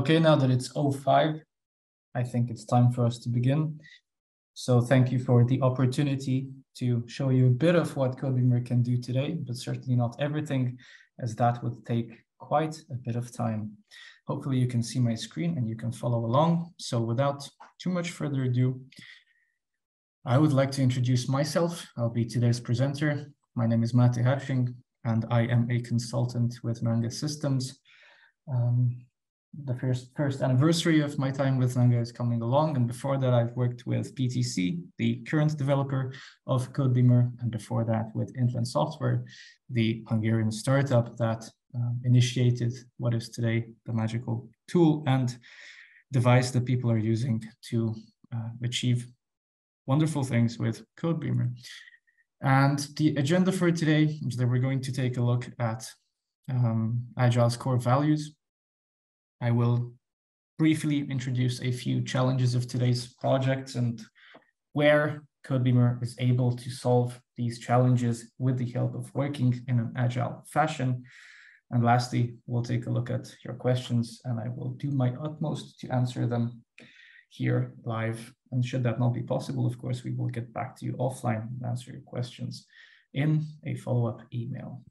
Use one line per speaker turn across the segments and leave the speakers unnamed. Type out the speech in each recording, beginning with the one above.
Okay, now that it's 05, I think it's time for us to begin. So thank you for the opportunity to show you a bit of what Codebeamer can do today, but certainly not everything, as that would take quite a bit of time. Hopefully you can see my screen and you can follow along. So without too much further ado, I would like to introduce myself. I'll be today's presenter. My name is Mate Herfing, and I am a consultant with Nanga Systems. Um, the first first anniversary of my time with Nanga is coming along, and before that, I've worked with PTC, the current developer of Codebeamer, and before that with Intland Software, the Hungarian startup that uh, initiated what is today the magical tool and device that people are using to uh, achieve wonderful things with Codebeamer. And the agenda for today is that we're going to take a look at um, Agile's core values. I will briefly introduce a few challenges of today's project and where Codebeamer is able to solve these challenges with the help of working in an agile fashion. And lastly, we'll take a look at your questions and I will do my utmost to answer them here live. And should that not be possible, of course, we will get back to you offline and answer your questions in a follow-up email.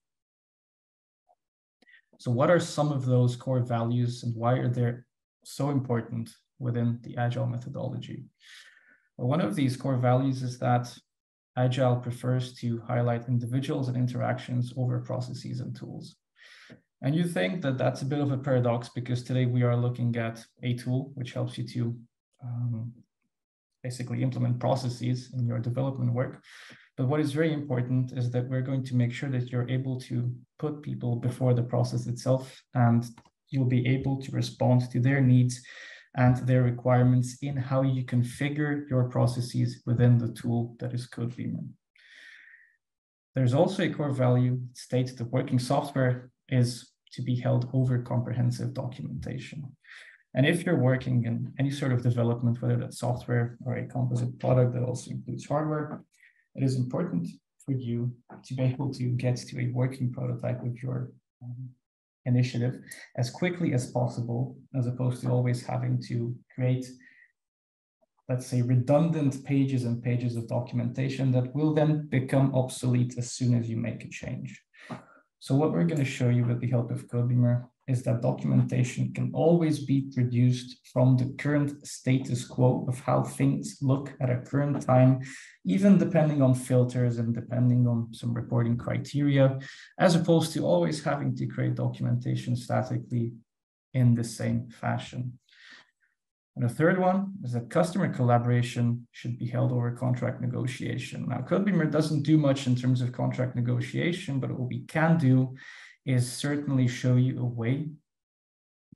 So what are some of those core values and why are they so important within the Agile methodology? Well, one of these core values is that Agile prefers to highlight individuals and interactions over processes and tools. And you think that that's a bit of a paradox because today we are looking at a tool which helps you to um, basically implement processes in your development work. But what is very important is that we're going to make sure that you're able to put people before the process itself and you'll be able to respond to their needs and their requirements in how you configure your processes within the tool that is Codebeamer. There's also a core value states that working software is to be held over comprehensive documentation. And if you're working in any sort of development, whether that's software or a composite product that also includes hardware, it is important for you to be able to get to a working prototype of your um, initiative as quickly as possible, as opposed to always having to create, let's say, redundant pages and pages of documentation that will then become obsolete as soon as you make a change. So what we're going to show you with the help of Codebeamer is that documentation can always be produced from the current status quo of how things look at a current time, even depending on filters and depending on some reporting criteria, as opposed to always having to create documentation statically in the same fashion. And the third one is that customer collaboration should be held over contract negotiation. Now, Codebeamer doesn't do much in terms of contract negotiation, but what we can do is certainly show you a way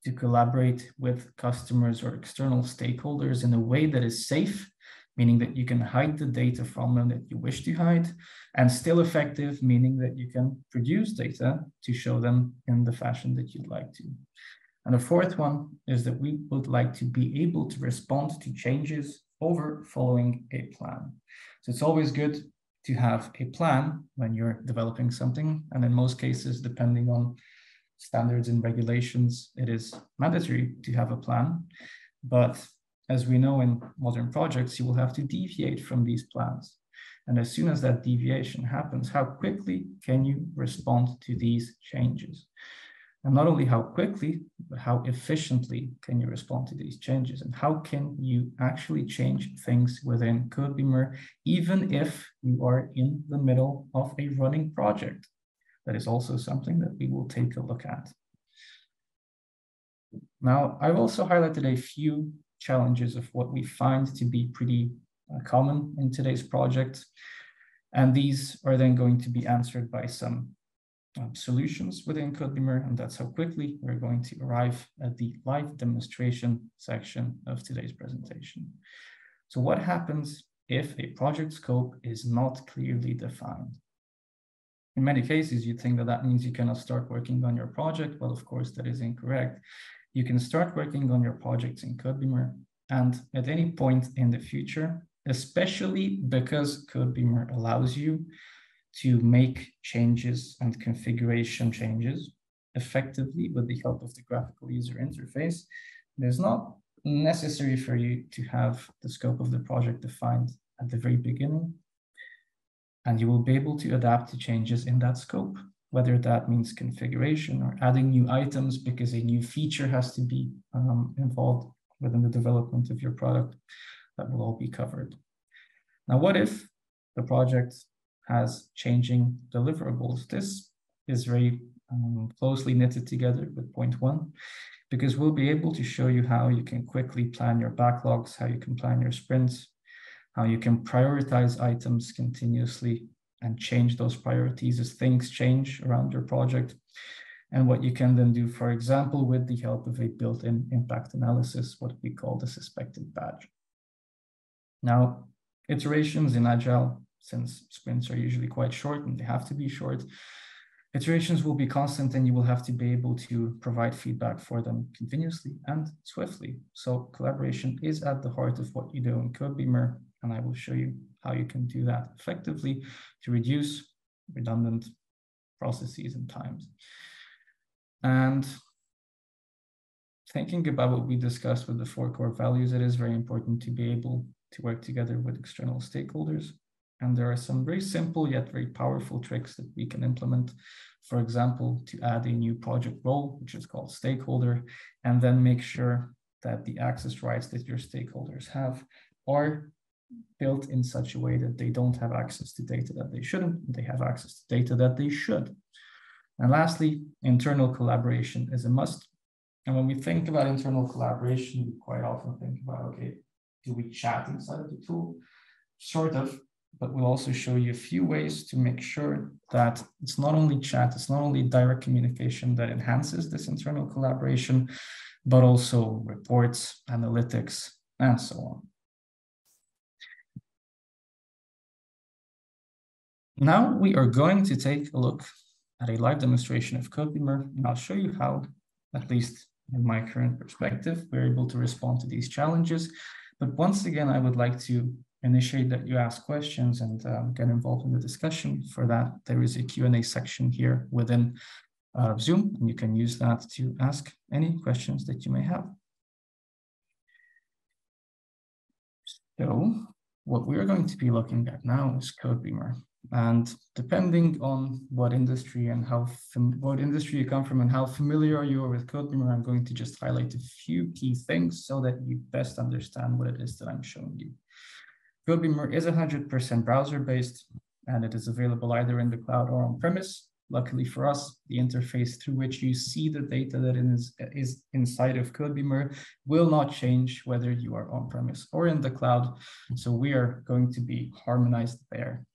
to collaborate with customers or external stakeholders in a way that is safe, meaning that you can hide the data from them that you wish to hide, and still effective, meaning that you can produce data to show them in the fashion that you'd like to. And the fourth one is that we would like to be able to respond to changes over following a plan. So it's always good to have a plan when you're developing something. And in most cases, depending on standards and regulations, it is mandatory to have a plan. But as we know in modern projects, you will have to deviate from these plans. And as soon as that deviation happens, how quickly can you respond to these changes? And not only how quickly, but how efficiently can you respond to these changes? And how can you actually change things within Codebeamer, even if you are in the middle of a running project? That is also something that we will take a look at. Now, I've also highlighted a few challenges of what we find to be pretty uh, common in today's project. And these are then going to be answered by some um, solutions within Codebeamer, and that's how quickly we're going to arrive at the live demonstration section of today's presentation. So what happens if a project scope is not clearly defined? In many cases, you'd think that that means you cannot start working on your project. Well, of course, that is incorrect. You can start working on your projects in Codebeamer, and at any point in the future, especially because Codebeamer allows you to make changes and configuration changes effectively with the help of the graphical user interface, it is not necessary for you to have the scope of the project defined at the very beginning. And you will be able to adapt to changes in that scope, whether that means configuration or adding new items because a new feature has to be um, involved within the development of your product. That will all be covered. Now, what if the project has changing deliverables? This is very um, closely knitted together with point one because we'll be able to show you how you can quickly plan your backlogs, how you can plan your sprints, how you can prioritize items continuously and change those priorities as things change around your project. And what you can then do, for example, with the help of a built-in impact analysis, what we call the suspected badge. Now, iterations in Agile, since sprints are usually quite short and they have to be short, Iterations will be constant and you will have to be able to provide feedback for them continuously and swiftly. So collaboration is at the heart of what you do in Codebeamer, and I will show you how you can do that effectively to reduce redundant processes and times. And thinking about what we discussed with the four core values, it is very important to be able to work together with external stakeholders and there are some very simple yet very powerful tricks that we can implement. For example, to add a new project role, which is called stakeholder, and then make sure that the access rights that your stakeholders have are built in such a way that they don't have access to data that they shouldn't, they have access to data that they should. And lastly, internal collaboration is a must. And when we think about internal collaboration, we quite often think about, okay, do we chat inside of the tool? Sort of, but we'll also show you a few ways to make sure that it's not only chat, it's not only direct communication that enhances this internal collaboration, but also reports, analytics, and so on. Now we are going to take a look at a live demonstration of Codebeamer, and I'll show you how, at least in my current perspective, we're able to respond to these challenges. But once again, I would like to initiate that you ask questions and um, get involved in the discussion. For that, there is a Q&A section here within uh, Zoom, and you can use that to ask any questions that you may have. So what we're going to be looking at now is Codebeamer. And depending on what industry and how what industry you come from and how familiar you are with Codebeamer, I'm going to just highlight a few key things so that you best understand what it is that I'm showing you. Codebeamer is 100% browser-based, and it is available either in the cloud or on-premise. Luckily for us, the interface through which you see the data that is, is inside of Codebeamer will not change whether you are on-premise or in the cloud. So we are going to be harmonized there.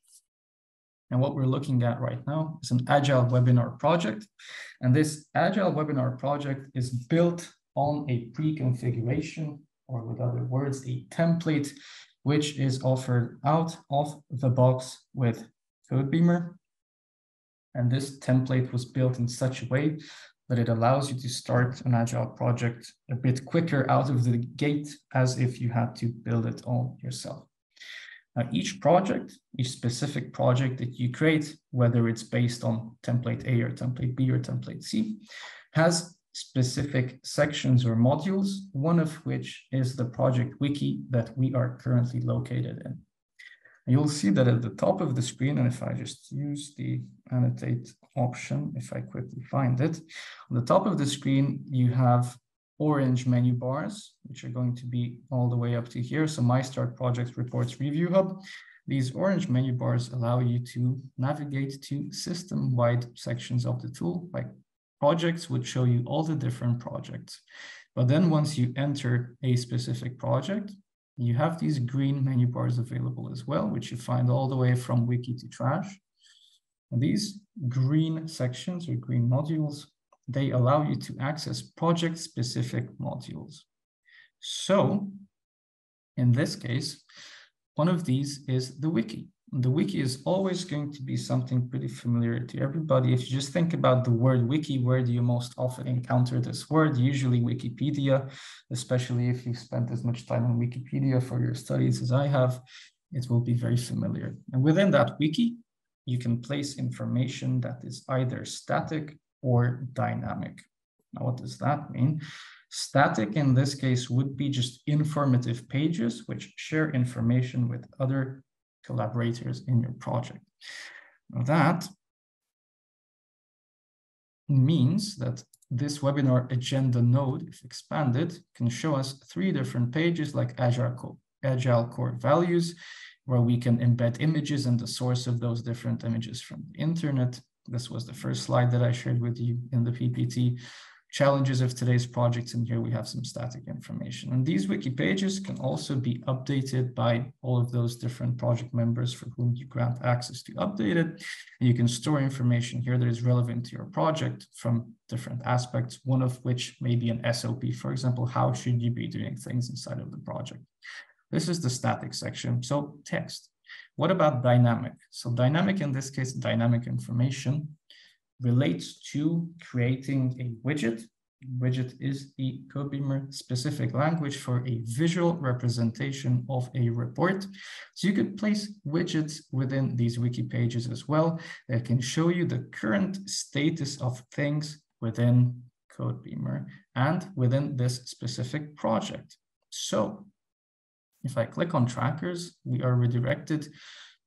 And what we're looking at right now is an Agile webinar project. And this Agile webinar project is built on a pre-configuration, or with other words, a template which is offered out of the box with Codebeamer. And this template was built in such a way that it allows you to start an agile project a bit quicker out of the gate as if you had to build it all yourself. Now, each project, each specific project that you create, whether it's based on template A or template B or template C, has specific sections or modules, one of which is the project wiki that we are currently located in. You'll see that at the top of the screen, and if I just use the annotate option, if I quickly find it, on the top of the screen, you have orange menu bars, which are going to be all the way up to here. So my start project reports review hub. These orange menu bars allow you to navigate to system-wide sections of the tool by projects would show you all the different projects. But then once you enter a specific project, you have these green menu bars available as well, which you find all the way from wiki to trash. And these green sections or green modules, they allow you to access project specific modules. So in this case, one of these is the wiki the wiki is always going to be something pretty familiar to everybody. If you just think about the word wiki, where do you most often encounter this word? Usually Wikipedia, especially if you've spent as much time on Wikipedia for your studies as I have, it will be very familiar. And within that wiki, you can place information that is either static or dynamic. Now, what does that mean? Static in this case would be just informative pages which share information with other collaborators in your project. Now that means that this webinar agenda node, if expanded, can show us three different pages like Agile core, Agile core values, where we can embed images and the source of those different images from the internet. This was the first slide that I shared with you in the PPT challenges of today's projects. And here we have some static information. And these wiki pages can also be updated by all of those different project members for whom you grant access to update it. And you can store information here that is relevant to your project from different aspects, one of which may be an SOP. For example, how should you be doing things inside of the project? This is the static section. So text. What about dynamic? So dynamic in this case, dynamic information relates to creating a widget. Widget is the Codebeamer specific language for a visual representation of a report. So you could place widgets within these wiki pages as well that can show you the current status of things within Codebeamer and within this specific project. So if I click on trackers, we are redirected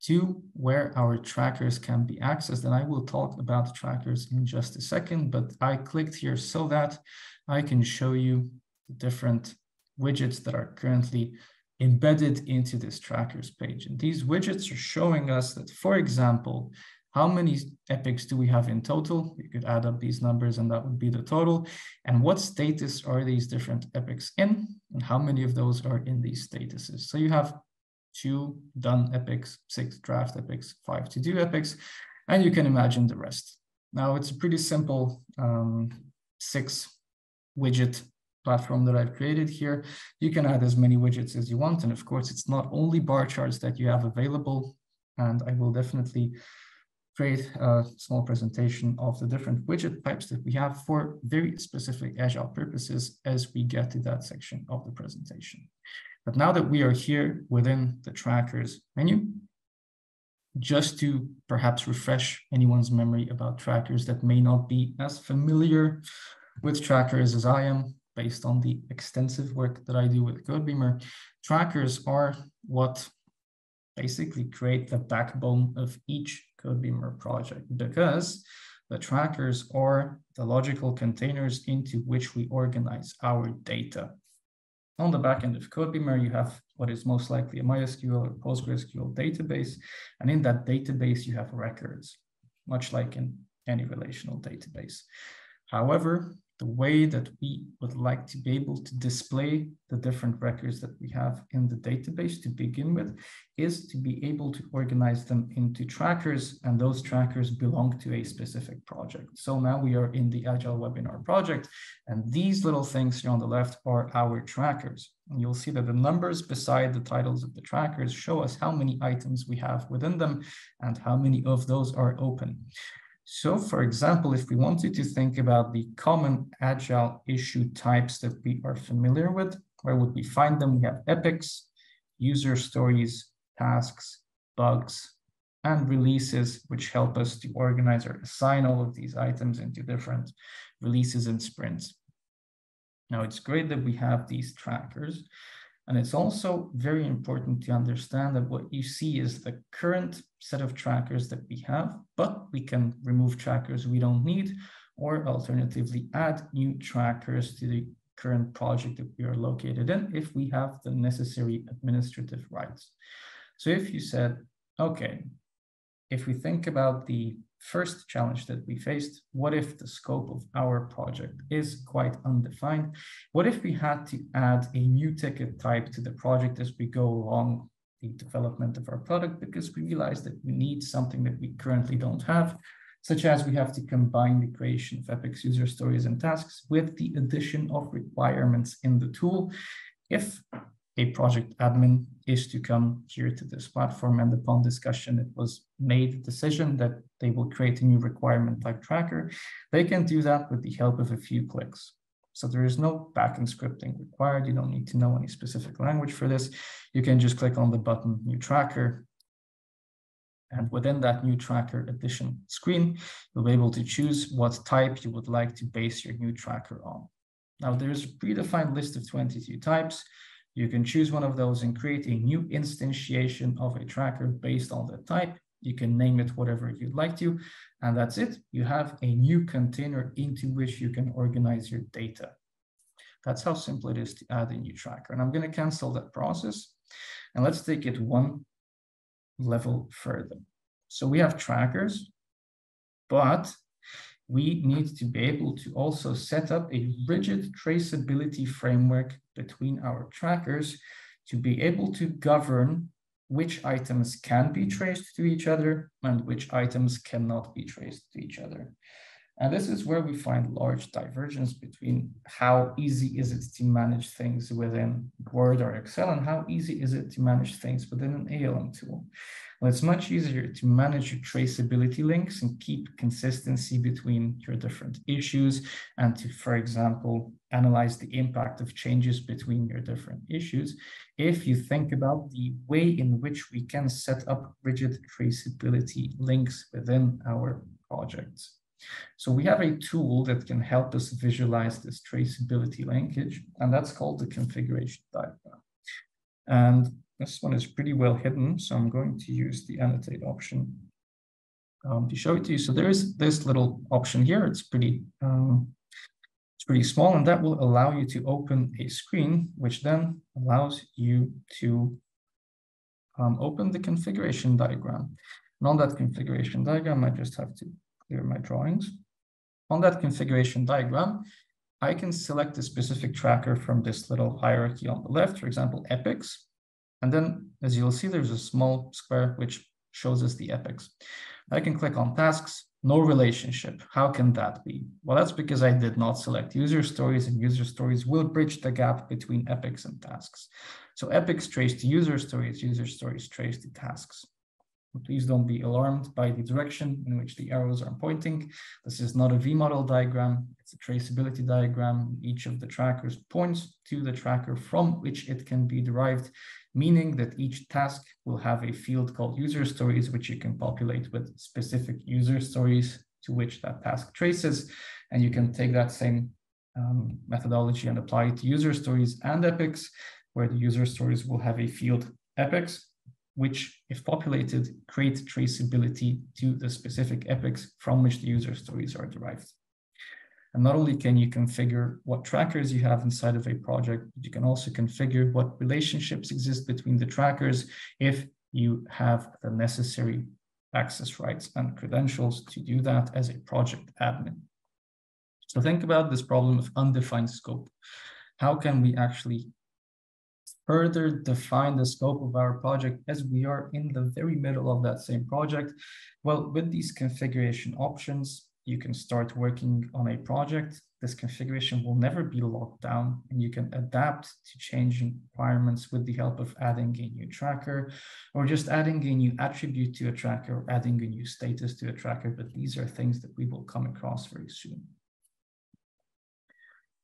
to where our trackers can be accessed. And I will talk about trackers in just a second, but I clicked here so that I can show you the different widgets that are currently embedded into this trackers page. And these widgets are showing us that, for example, how many epics do we have in total? You could add up these numbers and that would be the total. And what status are these different epics in? And how many of those are in these statuses? So you have two done epics, six draft epics, five to do epics, and you can imagine the rest. Now it's a pretty simple um, six widget platform that I've created here. You can add as many widgets as you want. And of course, it's not only bar charts that you have available, and I will definitely create a small presentation of the different widget types that we have for very specific Agile purposes as we get to that section of the presentation. But now that we are here within the trackers menu, just to perhaps refresh anyone's memory about trackers that may not be as familiar with trackers as I am, based on the extensive work that I do with Codebeamer, trackers are what basically create the backbone of each Codebeamer project because the trackers are the logical containers into which we organize our data. On the back end of Codebeamer, you have what is most likely a MySQL or PostgreSQL database. And in that database, you have records, much like in any relational database. However, the way that we would like to be able to display the different records that we have in the database to begin with is to be able to organize them into trackers and those trackers belong to a specific project. So now we are in the Agile Webinar project and these little things here on the left are our trackers. And you'll see that the numbers beside the titles of the trackers show us how many items we have within them and how many of those are open. So for example, if we wanted to think about the common agile issue types that we are familiar with, where would we find them? We have epics, user stories, tasks, bugs, and releases, which help us to organize or assign all of these items into different releases and sprints. Now, it's great that we have these trackers, and it's also very important to understand that what you see is the current set of trackers that we have, but we can remove trackers we don't need, or alternatively add new trackers to the current project that we are located in if we have the necessary administrative rights. So if you said, okay, if we think about the first challenge that we faced, what if the scope of our project is quite undefined? What if we had to add a new ticket type to the project as we go along the development of our product because we realize that we need something that we currently don't have, such as we have to combine the creation of epics user stories and tasks with the addition of requirements in the tool. If a project admin is to come here to this platform and upon discussion it was made a decision that they will create a new requirement type tracker. They can do that with the help of a few clicks. So there is no backend scripting required. You don't need to know any specific language for this. You can just click on the button new tracker. And within that new tracker addition screen you'll be able to choose what type you would like to base your new tracker on. Now there's a predefined list of 22 types. You can choose one of those and create a new instantiation of a tracker based on the type. You can name it whatever you'd like to, and that's it. You have a new container into which you can organize your data. That's how simple it is to add a new tracker. And I'm going to cancel that process. And let's take it one level further. So we have trackers, but we need to be able to also set up a rigid traceability framework between our trackers to be able to govern which items can be traced to each other and which items cannot be traced to each other. And this is where we find large divergence between how easy is it to manage things within Word or Excel and how easy is it to manage things within an ALM tool. Well, it's much easier to manage your traceability links and keep consistency between your different issues and to, for example, analyze the impact of changes between your different issues. If you think about the way in which we can set up rigid traceability links within our projects. So we have a tool that can help us visualize this traceability linkage, and that's called the configuration diagram. And this one is pretty well hidden, so I'm going to use the annotate option um, to show it to you. So there is this little option here. It's pretty, um, it's pretty small, and that will allow you to open a screen, which then allows you to um, open the configuration diagram. And on that configuration diagram, I just have to clear my drawings. On that configuration diagram, I can select a specific tracker from this little hierarchy on the left, for example, epics. And then as you'll see, there's a small square which shows us the epics. I can click on tasks, no relationship. How can that be? Well, that's because I did not select user stories and user stories will bridge the gap between epics and tasks. So epics trace to user stories, user stories trace to tasks. Please don't be alarmed by the direction in which the arrows are pointing. This is not a V-model diagram, it's a traceability diagram. Each of the trackers points to the tracker from which it can be derived meaning that each task will have a field called user stories, which you can populate with specific user stories to which that task traces. And you can take that same um, methodology and apply it to user stories and epics, where the user stories will have a field epics, which, if populated, create traceability to the specific epics from which the user stories are derived. And not only can you configure what trackers you have inside of a project, but you can also configure what relationships exist between the trackers if you have the necessary access rights and credentials to do that as a project admin. So think about this problem of undefined scope. How can we actually further define the scope of our project as we are in the very middle of that same project? Well, with these configuration options, you can start working on a project. This configuration will never be locked down and you can adapt to changing requirements with the help of adding a new tracker or just adding a new attribute to a tracker or adding a new status to a tracker. But these are things that we will come across very soon.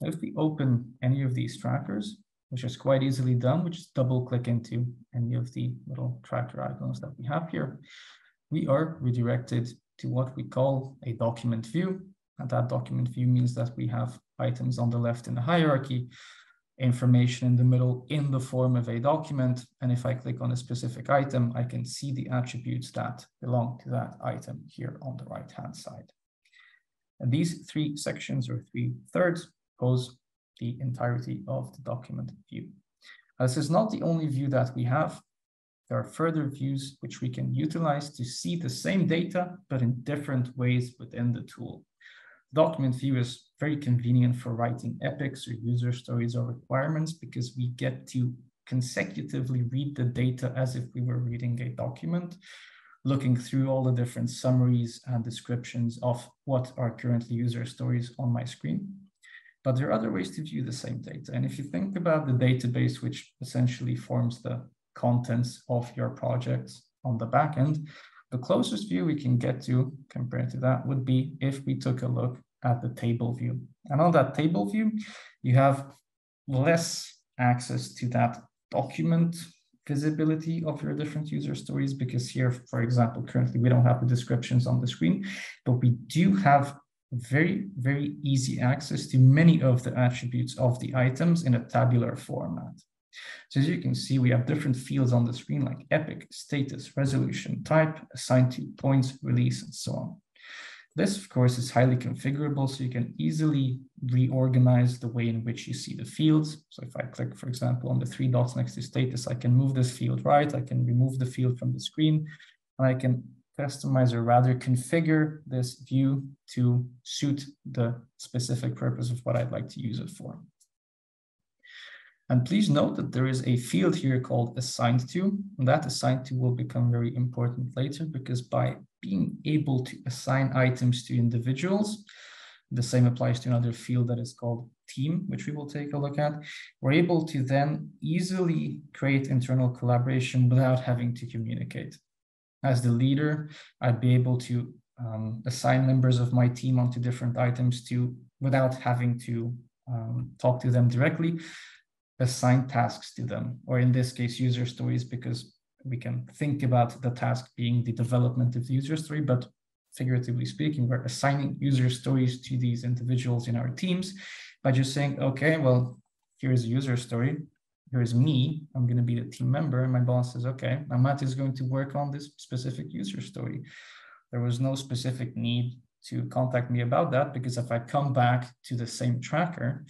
If we open any of these trackers, which is quite easily done, we just double click into any of the little tracker icons that we have here. We are redirected to what we call a document view. And that document view means that we have items on the left in the hierarchy, information in the middle in the form of a document. And if I click on a specific item, I can see the attributes that belong to that item here on the right-hand side. And these three sections or three thirds pose the entirety of the document view. This is not the only view that we have. There are further views which we can utilize to see the same data, but in different ways within the tool. Document view is very convenient for writing epics or user stories or requirements because we get to consecutively read the data as if we were reading a document, looking through all the different summaries and descriptions of what are currently user stories on my screen. But there are other ways to view the same data. And if you think about the database, which essentially forms the contents of your projects on the back end. The closest view we can get to compared to that would be if we took a look at the table view. And on that table view, you have less access to that document visibility of your different user stories because here, for example, currently we don't have the descriptions on the screen, but we do have very, very easy access to many of the attributes of the items in a tabular format. So as you can see, we have different fields on the screen like epic, status, resolution, type, assigned to points, release, and so on. This, of course, is highly configurable, so you can easily reorganize the way in which you see the fields. So if I click, for example, on the three dots next to status, I can move this field right, I can remove the field from the screen, and I can customize or rather configure this view to suit the specific purpose of what I'd like to use it for. And please note that there is a field here called assigned to, and that assigned to will become very important later because by being able to assign items to individuals, the same applies to another field that is called team, which we will take a look at. We're able to then easily create internal collaboration without having to communicate. As the leader, I'd be able to um, assign members of my team onto different items to without having to um, talk to them directly assign tasks to them, or in this case, user stories, because we can think about the task being the development of the user story, but figuratively speaking, we're assigning user stories to these individuals in our teams by just saying, okay, well, here's a user story. Here's me. I'm going to be the team member. And my boss says, okay, Matt is going to work on this specific user story. There was no specific need to contact me about that because if I come back to the same tracker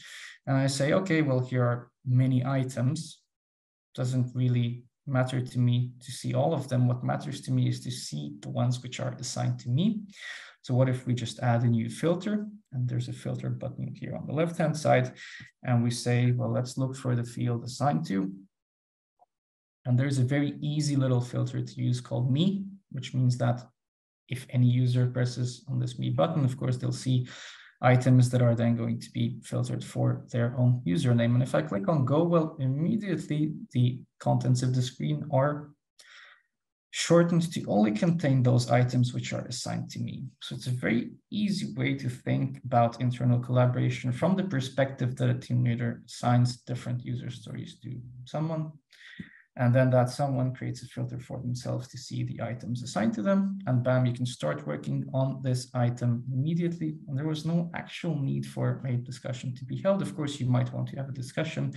and I say, okay, well, here are many items, doesn't really matter to me to see all of them. What matters to me is to see the ones which are assigned to me. So what if we just add a new filter and there's a filter button here on the left-hand side and we say, well, let's look for the field assigned to. And there's a very easy little filter to use called me, which means that if any user presses on this me button, of course, they'll see items that are then going to be filtered for their own username. And if I click on go, well, immediately the contents of the screen are shortened to only contain those items which are assigned to me. So it's a very easy way to think about internal collaboration from the perspective that a team leader assigns different user stories to someone and then that someone creates a filter for themselves to see the items assigned to them. And bam, you can start working on this item immediately. And there was no actual need for a discussion to be held. Of course, you might want to have a discussion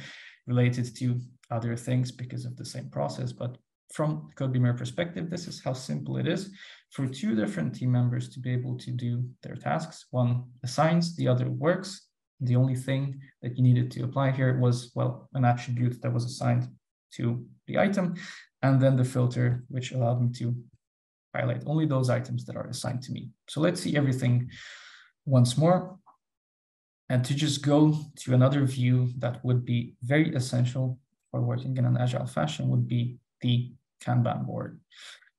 related to other things because of the same process. But from Codebeamer perspective, this is how simple it is for two different team members to be able to do their tasks. One assigns, the other works. The only thing that you needed to apply here was, well, an attribute that was assigned to the item, and then the filter, which allowed me to highlight only those items that are assigned to me. So let's see everything once more. And to just go to another view that would be very essential for working in an agile fashion would be the Kanban board.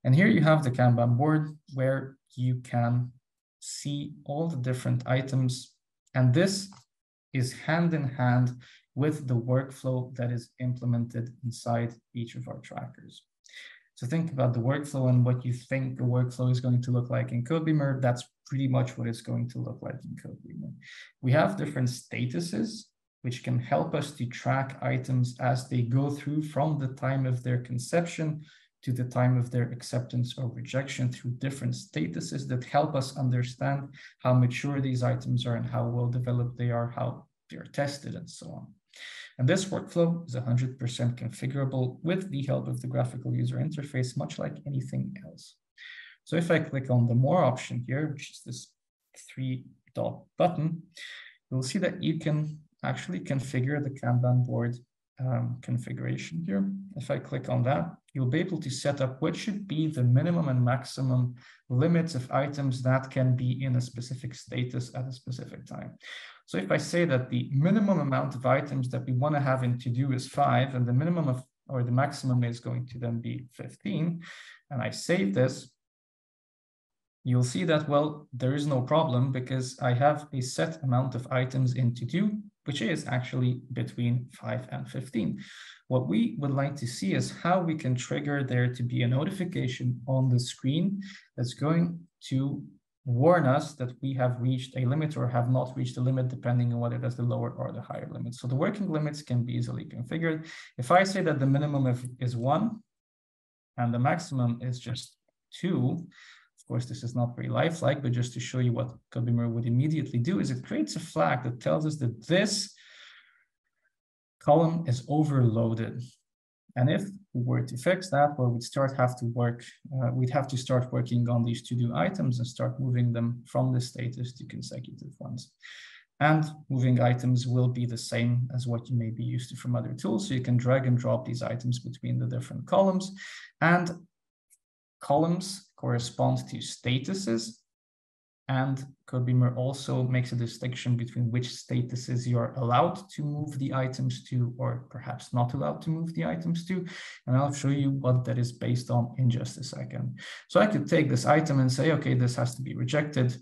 And here you have the Kanban board where you can see all the different items. And this is hand in hand with the workflow that is implemented inside each of our trackers. So think about the workflow and what you think the workflow is going to look like in Codebeamer. That's pretty much what it's going to look like in Codebeamer. We have different statuses, which can help us to track items as they go through from the time of their conception to the time of their acceptance or rejection through different statuses that help us understand how mature these items are and how well developed they are, how they're tested and so on. And this workflow is 100% configurable with the help of the graphical user interface, much like anything else. So if I click on the more option here, which is this three dot button, you'll see that you can actually configure the Kanban board um, configuration here. If I click on that, you'll be able to set up what should be the minimum and maximum limits of items that can be in a specific status at a specific time. So if I say that the minimum amount of items that we want to have in to-do is five, and the minimum of, or the maximum is going to then be 15, and I save this, you'll see that, well, there is no problem because I have a set amount of items in to-do, which is actually between 5 and 15. What we would like to see is how we can trigger there to be a notification on the screen that's going to warn us that we have reached a limit or have not reached a limit, depending on whether that's the lower or the higher limit. So the working limits can be easily configured. If I say that the minimum is one and the maximum is just two, course, this is not very lifelike, but just to show you what CodeBeamer would immediately do is it creates a flag that tells us that this column is overloaded. And if we were to fix that, well, we'd start have to work, uh, we'd have to start working on these to-do items and start moving them from the status to consecutive ones. And moving items will be the same as what you may be used to from other tools. So you can drag and drop these items between the different columns. And columns correspond to statuses and CodeBeamer also makes a distinction between which statuses you're allowed to move the items to or perhaps not allowed to move the items to. And I'll show you what that is based on in just a second. So I could take this item and say, okay, this has to be rejected,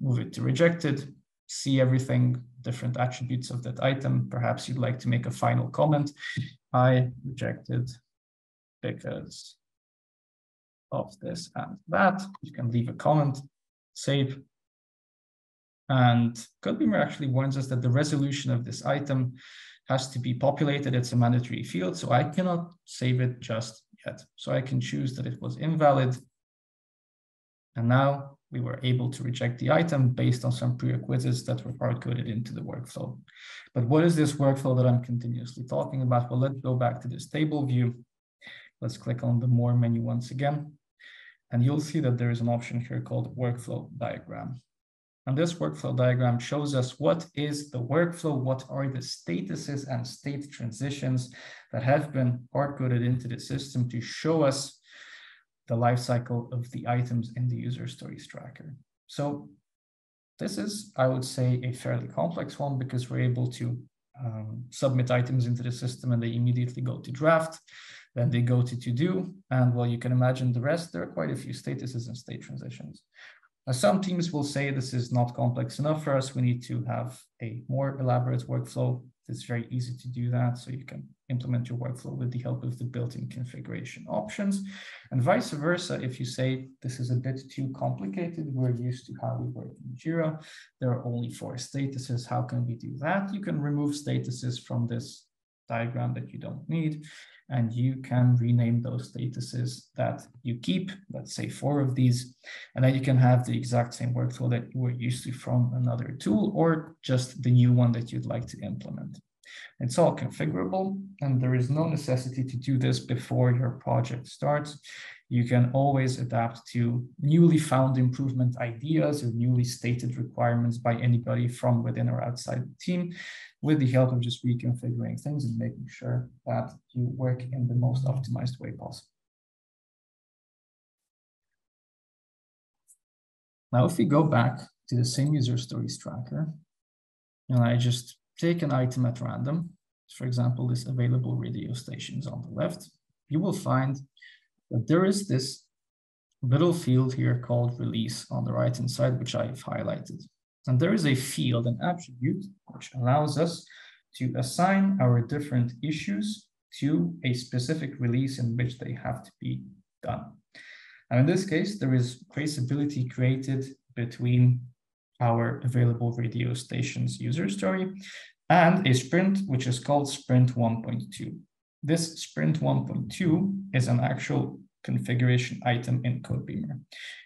move it to rejected, see everything, different attributes of that item. Perhaps you'd like to make a final comment. I rejected because of this and that. You can leave a comment save. And CodeBeamer actually warns us that the resolution of this item has to be populated. It's a mandatory field, so I cannot save it just yet. So I can choose that it was invalid. And now we were able to reject the item based on some prerequisites that were hard-coded into the workflow. But what is this workflow that I'm continuously talking about? Well, let's go back to this table view. Let's click on the more menu once again. And you'll see that there is an option here called workflow diagram. And this workflow diagram shows us what is the workflow, what are the statuses and state transitions that have been hard-coded into the system to show us the lifecycle of the items in the user stories tracker. So this is, I would say, a fairly complex one because we're able to um, submit items into the system and they immediately go to draft. Then they go to to do. And well, you can imagine the rest, there are quite a few statuses and state transitions. Now, some teams will say this is not complex enough for us. We need to have a more elaborate workflow. It's very easy to do that. So you can implement your workflow with the help of the built-in configuration options. And vice versa, if you say this is a bit too complicated, we're used to how we work in Jira. There are only four statuses. How can we do that? You can remove statuses from this diagram that you don't need and you can rename those statuses that you keep, let's say four of these, and then you can have the exact same workflow that you were used to from another tool or just the new one that you'd like to implement. It's all configurable and there is no necessity to do this before your project starts. You can always adapt to newly found improvement ideas or newly stated requirements by anybody from within or outside the team with the help of just reconfiguring things and making sure that you work in the most optimized way possible. Now, if we go back to the same user stories tracker, and I just take an item at random, for example, this available radio stations on the left, you will find that there is this little field here called release on the right hand side, which I've highlighted. And there is a field, an attribute, which allows us to assign our different issues to a specific release in which they have to be done. And in this case, there is traceability created between our available radio stations user story and a sprint, which is called sprint 1.2. This sprint 1.2 is an actual configuration item in CodeBeamer.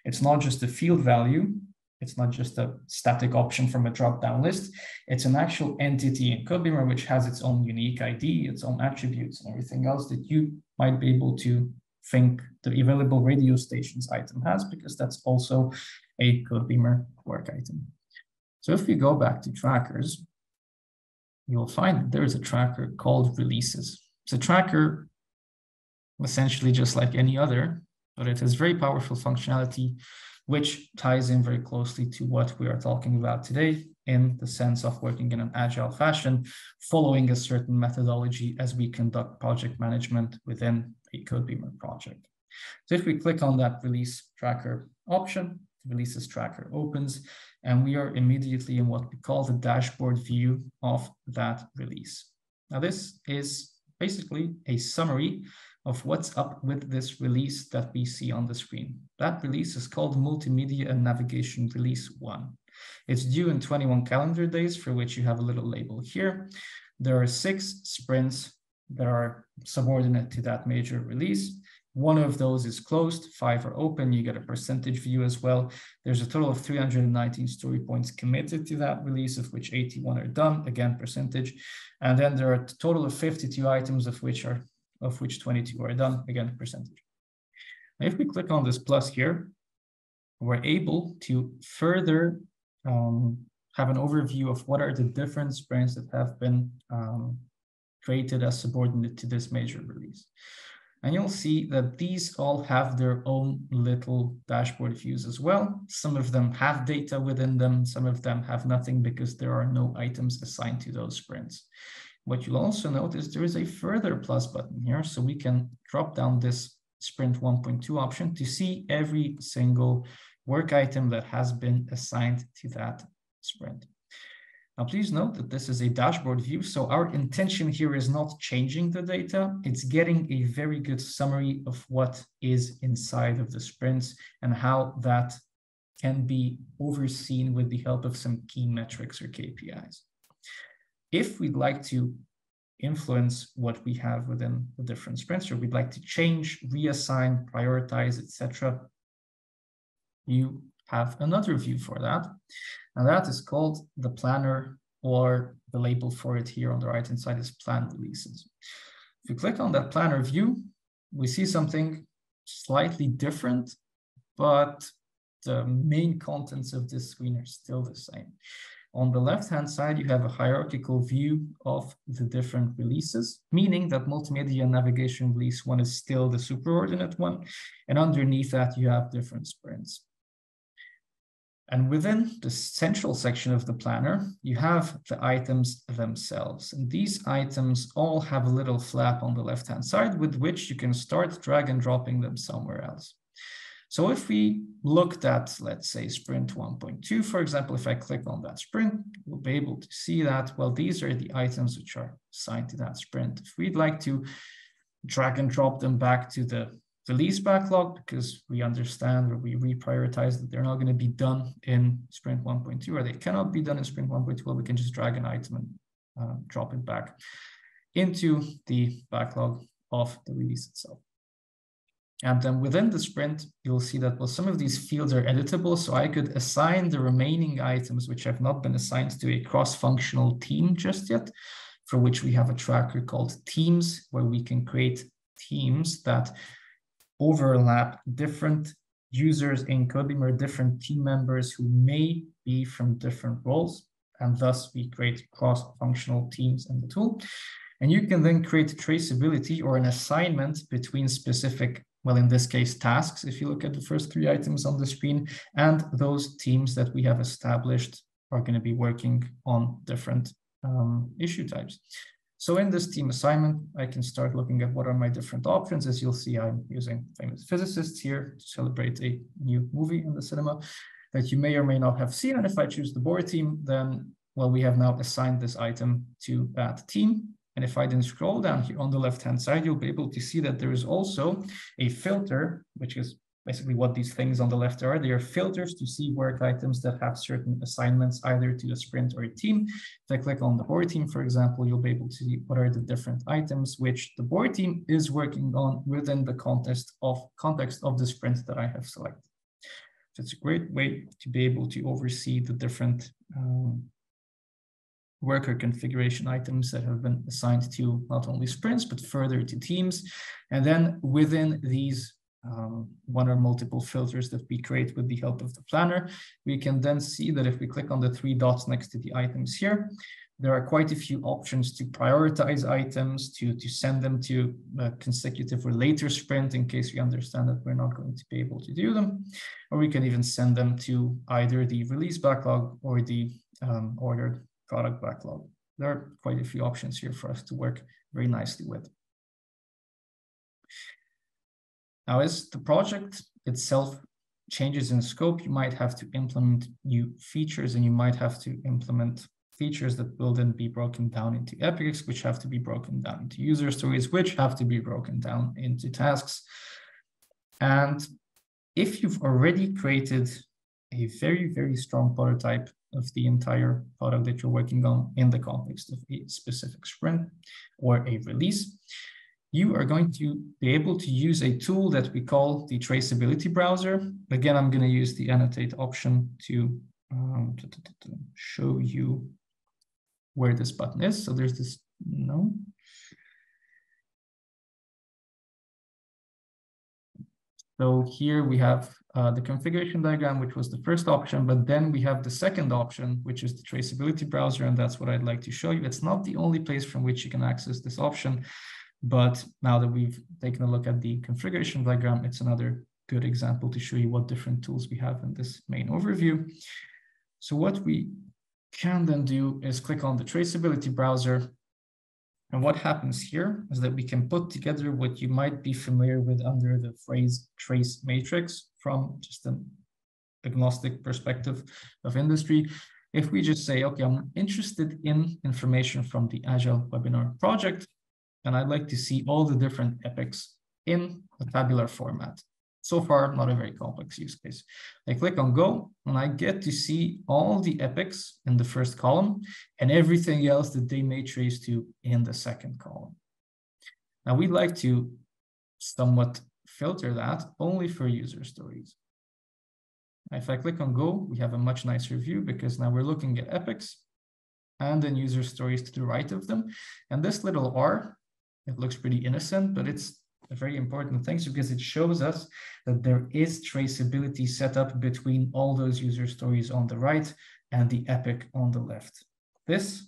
It's not just a field value, it's not just a static option from a drop-down list. It's an actual entity in CodeBeamer, which has its own unique ID, its own attributes, and everything else that you might be able to think the available radio stations item has, because that's also a CodeBeamer work item. So if we go back to trackers, you'll find that there is a tracker called releases. It's a tracker essentially just like any other, but it has very powerful functionality which ties in very closely to what we are talking about today in the sense of working in an agile fashion, following a certain methodology as we conduct project management within a CodeBeamer project. So if we click on that release tracker option, the releases tracker opens, and we are immediately in what we call the dashboard view of that release. Now this is basically a summary of what's up with this release that we see on the screen. That release is called Multimedia and Navigation Release 1. It's due in 21 calendar days, for which you have a little label here. There are six sprints that are subordinate to that major release. one of those is closed, five are open. You get a percentage view as well. There's a total of 319 story points committed to that release, of which 81 are done, again, percentage. And then there are a total of 52 items of which are of which 22 are done, again, percentage. Now, if we click on this plus here, we're able to further um, have an overview of what are the different sprints that have been um, created as subordinate to this major release. And you'll see that these all have their own little dashboard views as well. Some of them have data within them. Some of them have nothing because there are no items assigned to those sprints. What you'll also notice, there is a further plus button here. So we can drop down this sprint 1.2 option to see every single work item that has been assigned to that sprint. Now, please note that this is a dashboard view. So our intention here is not changing the data. It's getting a very good summary of what is inside of the sprints and how that can be overseen with the help of some key metrics or KPIs. If we'd like to influence what we have within the different sprints, or we'd like to change, reassign, prioritize, etc., you have another view for that. And that is called the planner or the label for it here on the right hand side is plan releases. If you click on that planner view, we see something slightly different, but the main contents of this screen are still the same. On the left-hand side, you have a hierarchical view of the different releases, meaning that multimedia navigation release one is still the superordinate one. And underneath that, you have different sprints. And within the central section of the planner, you have the items themselves. And these items all have a little flap on the left-hand side with which you can start drag and dropping them somewhere else. So if we looked at, let's say, sprint 1.2, for example, if I click on that sprint, we'll be able to see that, well, these are the items which are assigned to that sprint. If we'd like to drag and drop them back to the release backlog because we understand or we reprioritize that they're not going to be done in sprint 1.2 or they cannot be done in sprint 1.2 well we can just drag an item and uh, drop it back into the backlog of the release itself and then within the sprint you'll see that well some of these fields are editable so i could assign the remaining items which have not been assigned to a cross-functional team just yet for which we have a tracker called teams where we can create teams that overlap different users in Codebeamer, different team members who may be from different roles, and thus we create cross-functional teams in the tool. And you can then create traceability or an assignment between specific, well, in this case, tasks, if you look at the first three items on the screen, and those teams that we have established are going to be working on different um, issue types. So in this team assignment, I can start looking at what are my different options. As you'll see, I'm using famous physicists here to celebrate a new movie in the cinema that you may or may not have seen. And if I choose the Bohr team, then, well, we have now assigned this item to that team. And if I then scroll down here on the left-hand side, you'll be able to see that there is also a filter, which is basically what these things on the left are. They are filters to see work items that have certain assignments either to a sprint or a team. If I click on the Bohr team, for example, you'll be able to see what are the different items which the Bohr team is working on within the context of context of the sprint that I have selected. So it's a great way to be able to oversee the different um, worker configuration items that have been assigned to not only sprints, but further to teams. And then within these um, one or multiple filters that we create with the help of the planner. We can then see that if we click on the three dots next to the items here, there are quite a few options to prioritize items, to, to send them to a consecutive or later sprint in case we understand that we're not going to be able to do them. Or we can even send them to either the release backlog or the um, ordered product backlog. There are quite a few options here for us to work very nicely with. Now, as the project itself changes in scope, you might have to implement new features and you might have to implement features that will then be broken down into epics, which have to be broken down into user stories, which have to be broken down into tasks. And if you've already created a very, very strong prototype of the entire product that you're working on in the context of a specific sprint or a release, you are going to be able to use a tool that we call the traceability browser. Again, I'm going to use the annotate option to, um, to, to, to show you where this button is. So there's this, no. So here we have uh, the configuration diagram, which was the first option, but then we have the second option, which is the traceability browser, and that's what I'd like to show you. It's not the only place from which you can access this option, but now that we've taken a look at the configuration diagram, it's another good example to show you what different tools we have in this main overview. So what we can then do is click on the traceability browser. And what happens here is that we can put together what you might be familiar with under the phrase trace matrix from just an agnostic perspective of industry. If we just say, okay, I'm interested in information from the Agile webinar project, and I'd like to see all the different epics in a tabular format. So far, not a very complex use case. I click on go and I get to see all the epics in the first column and everything else that they may trace to in the second column. Now we'd like to somewhat filter that only for user stories. If I click on go, we have a much nicer view because now we're looking at epics and then user stories to the right of them. And this little R it looks pretty innocent, but it's very important things because it shows us that there is traceability set up between all those user stories on the right and the epic on the left. This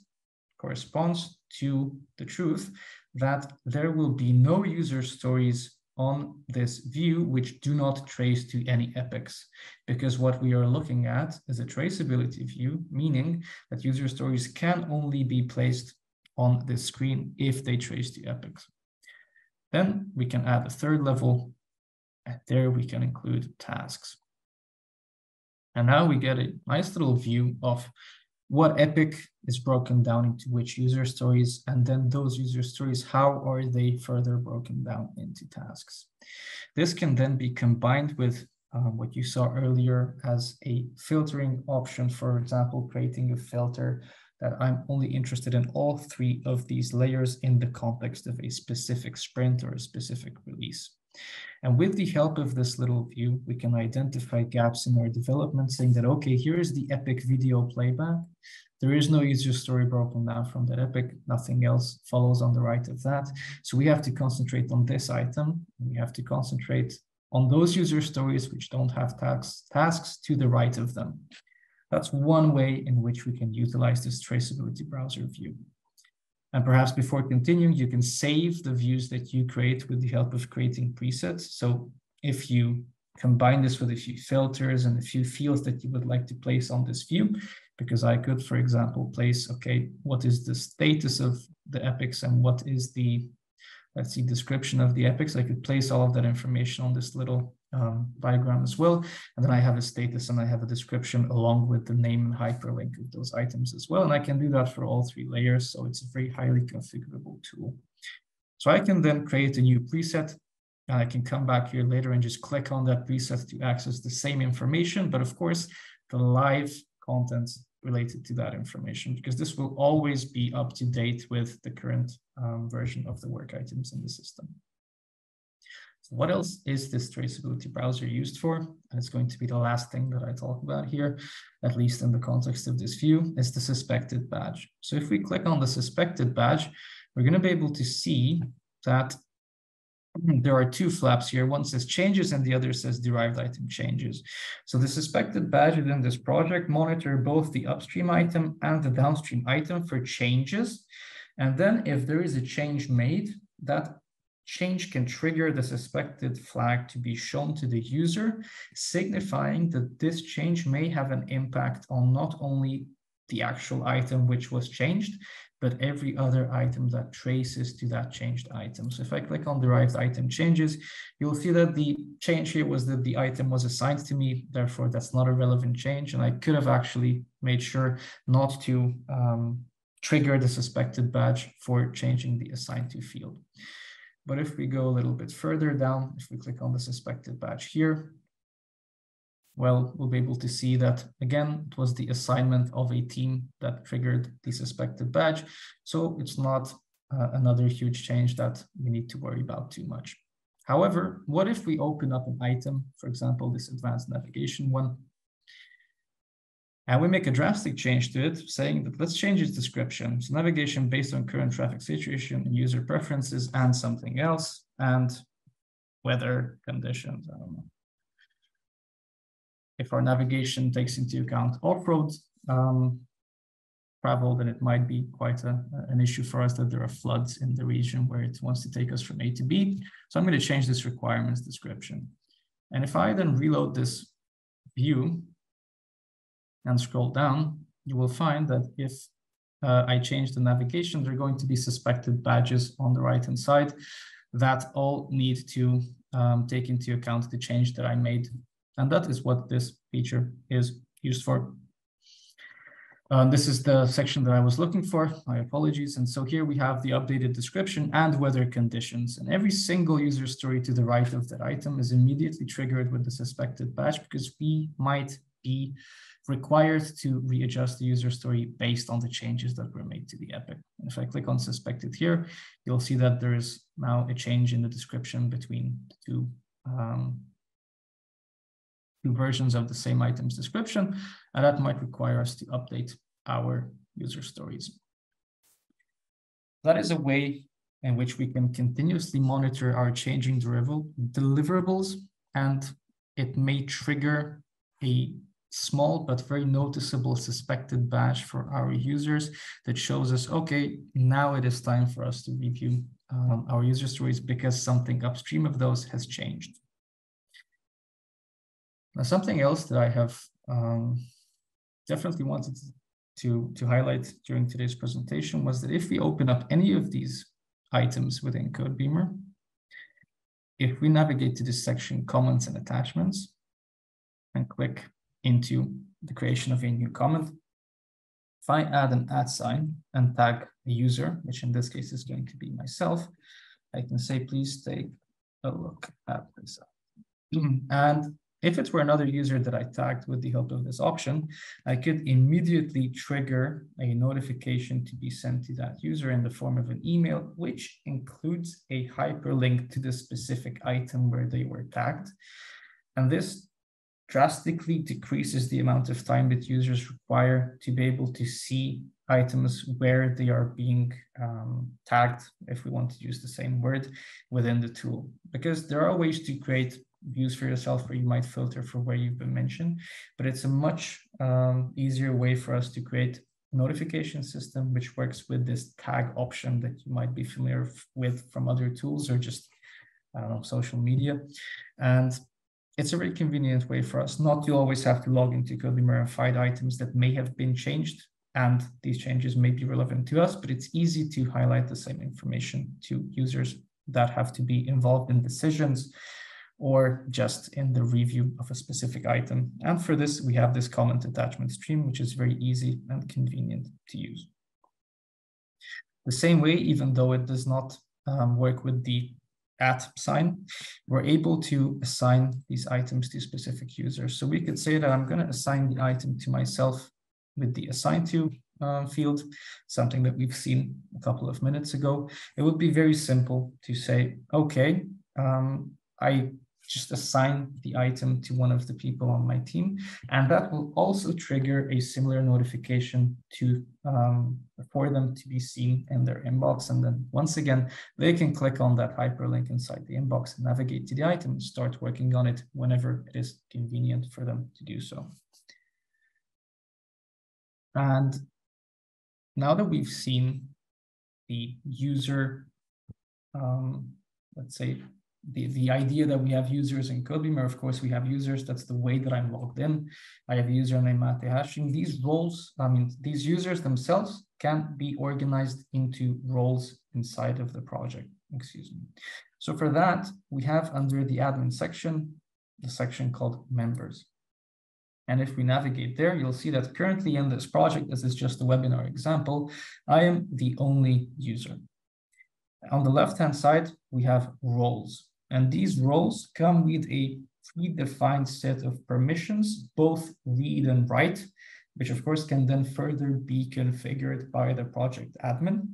corresponds to the truth that there will be no user stories on this view which do not trace to any epics because what we are looking at is a traceability view meaning that user stories can only be placed on the screen if they trace the epics. Then we can add a third level, and there we can include tasks. And now we get a nice little view of what epic is broken down into which user stories, and then those user stories, how are they further broken down into tasks. This can then be combined with um, what you saw earlier as a filtering option, for example, creating a filter that I'm only interested in all three of these layers in the context of a specific sprint or a specific release. And with the help of this little view, we can identify gaps in our development saying that, okay, here is the epic video playback. There is no user story broken down from that epic. Nothing else follows on the right of that. So we have to concentrate on this item. We have to concentrate on those user stories which don't have tasks, tasks to the right of them. That's one way in which we can utilize this traceability browser view. And perhaps before continuing, you can save the views that you create with the help of creating presets. So if you combine this with a few filters and a few fields that you would like to place on this view, because I could, for example, place, okay, what is the status of the epics and what is the, let's see, description of the epics. I could place all of that information on this little um, diagram as well. And then I have a status and I have a description along with the name and hyperlink of those items as well. And I can do that for all three layers. So it's a very highly configurable tool. So I can then create a new preset and I can come back here later and just click on that preset to access the same information. But of course, the live content related to that information because this will always be up to date with the current um, version of the work items in the system. What else is this traceability browser used for? And it's going to be the last thing that I talk about here, at least in the context of this view, is the suspected badge. So if we click on the suspected badge, we're going to be able to see that there are two flaps here. One says changes and the other says derived item changes. So the suspected badge within this project monitor both the upstream item and the downstream item for changes. And then if there is a change made, that change can trigger the suspected flag to be shown to the user, signifying that this change may have an impact on not only the actual item which was changed, but every other item that traces to that changed item. So if I click on derived item changes, you'll see that the change here was that the item was assigned to me, therefore that's not a relevant change. And I could have actually made sure not to um, trigger the suspected badge for changing the assigned to field. But if we go a little bit further down, if we click on the suspected badge here, well, we'll be able to see that again, it was the assignment of a team that triggered the suspected badge. So it's not uh, another huge change that we need to worry about too much. However, what if we open up an item, for example, this advanced navigation one, and we make a drastic change to it, saying that let's change its description. So navigation based on current traffic situation and user preferences and something else, and weather conditions, I don't know. If our navigation takes into account off-road um, travel, then it might be quite a, an issue for us that there are floods in the region where it wants to take us from A to B. So I'm going to change this requirements description. And if I then reload this view and scroll down, you will find that if uh, I change the navigation, there are going to be suspected badges on the right-hand side that all need to um, take into account the change that I made. And that is what this feature is used for. Um, this is the section that I was looking for. My apologies. And so here we have the updated description and weather conditions. And every single user story to the right of that item is immediately triggered with the suspected badge because we might be required to readjust the user story based on the changes that were made to the epic. And if I click on suspected here, you'll see that there is now a change in the description between the two um, two versions of the same item's description, and that might require us to update our user stories. That is a way in which we can continuously monitor our changing deliverables, and it may trigger a small but very noticeable suspected badge for our users that shows us, okay, now it is time for us to review um, our user stories because something upstream of those has changed. Now, something else that I have um, definitely wanted to, to highlight during today's presentation was that if we open up any of these items within Codebeamer, if we navigate to this section, comments and attachments, and click into the creation of a new comment, if I add an at sign and tag a user, which in this case is going to be myself, I can say, please take a look at this. And if it were another user that I tagged with the help of this option, I could immediately trigger a notification to be sent to that user in the form of an email, which includes a hyperlink to the specific item where they were tagged. And this drastically decreases the amount of time that users require to be able to see items where they are being um, tagged, if we want to use the same word, within the tool. Because there are ways to create views for yourself where you might filter for where you've been mentioned, but it's a much um, easier way for us to create notification system which works with this tag option that you might be familiar with from other tools or just I don't know social media and it's a very convenient way for us not to always have to log into Codebeamer and find items that may have been changed and these changes may be relevant to us but it's easy to highlight the same information to users that have to be involved in decisions or just in the review of a specific item. And for this, we have this comment attachment stream, which is very easy and convenient to use. The same way, even though it does not um, work with the at sign, we're able to assign these items to specific users. So we could say that I'm going to assign the item to myself with the assign to uh, field, something that we've seen a couple of minutes ago. It would be very simple to say, okay, um, I just assign the item to one of the people on my team. And that will also trigger a similar notification to um, for them to be seen in their inbox. And then once again, they can click on that hyperlink inside the inbox and navigate to the item and start working on it whenever it is convenient for them to do so. And now that we've seen the user, um, let's say the, the idea that we have users in Codebeamer, of course, we have users, that's the way that I'm logged in. I have a username Mate hashing. These roles, I mean, these users themselves can be organized into roles inside of the project, excuse me. So for that, we have under the admin section, the section called members. And if we navigate there, you'll see that currently in this project, this is just a webinar example, I am the only user. On the left-hand side, we have roles. And these roles come with a predefined set of permissions, both read and write, which of course can then further be configured by the project admin.